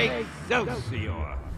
Excelsior!